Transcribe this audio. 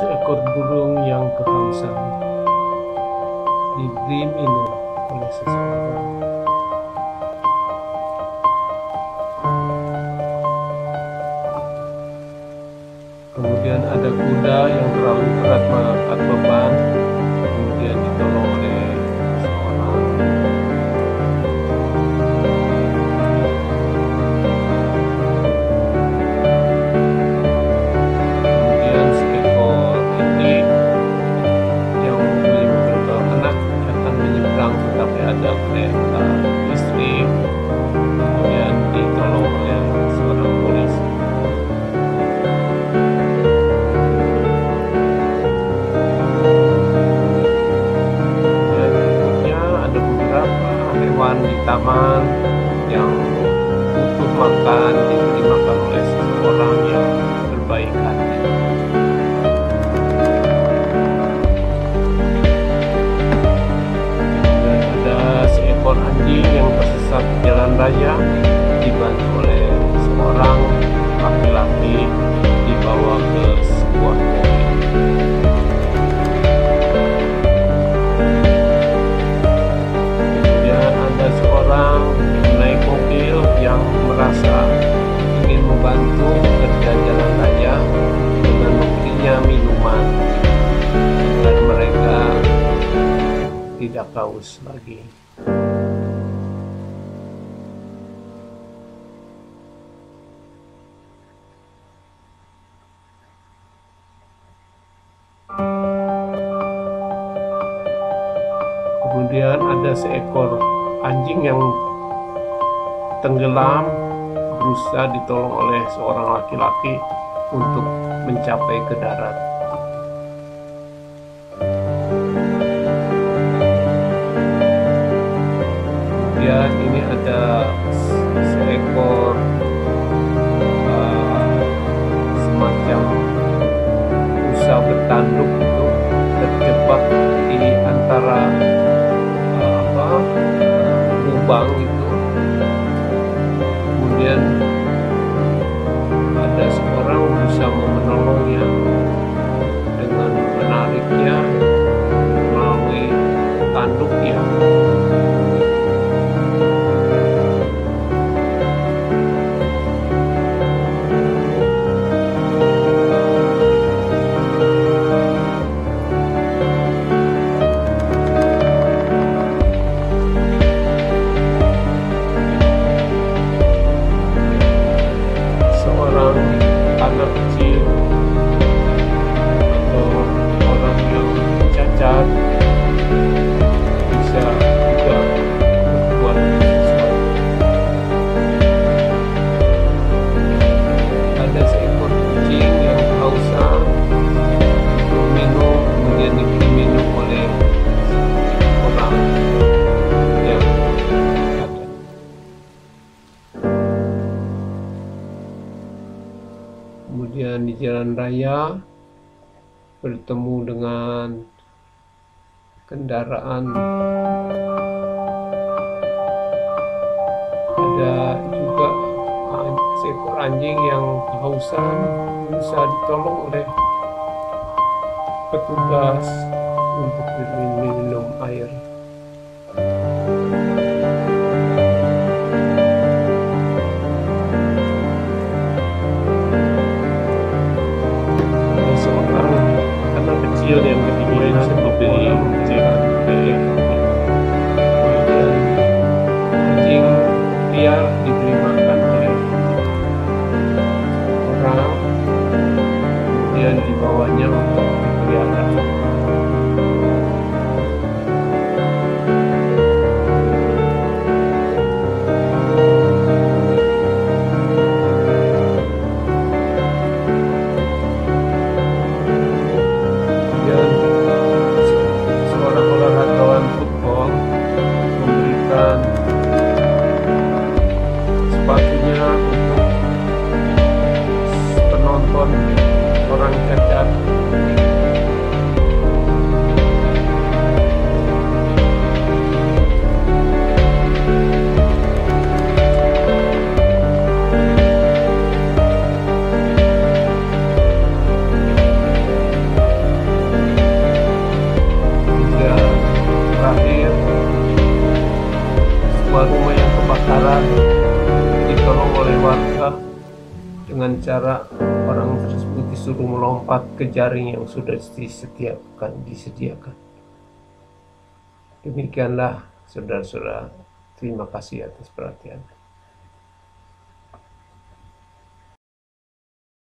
seekor burung yang kehausan diberi minum oleh seseorang. makan di taman yang butuh makan diberi dimakan oleh seseorang yang berbaik hati. dan mereka tidak haus lagi. Kemudian ada seekor anjing yang tenggelam berusaha ditolong oleh seorang laki-laki untuk mencapai ke darat. 八个 kemudian di jalan raya bertemu dengan kendaraan ada juga seekor anjing yang kehausan bisa ditolong oleh petugas untuk diberi minum air. Rumah-rumah yang kebakaran ditolong oleh warga dengan cara orang tersebut disuruh melompat ke jaring yang sudah disediakan disediakan. Demikianlah saudara-saudara terima kasih atas perhatian